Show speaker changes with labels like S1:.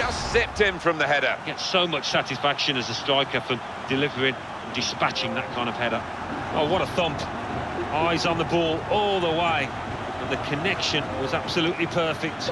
S1: just zipped in from the header.
S2: Gets so much satisfaction as a striker for delivering and dispatching that kind of header. Oh, what a thump. Eyes on the ball all the way. And the connection was absolutely perfect.